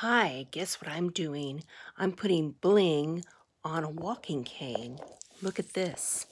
Hi, guess what I'm doing? I'm putting bling on a walking cane. Look at this.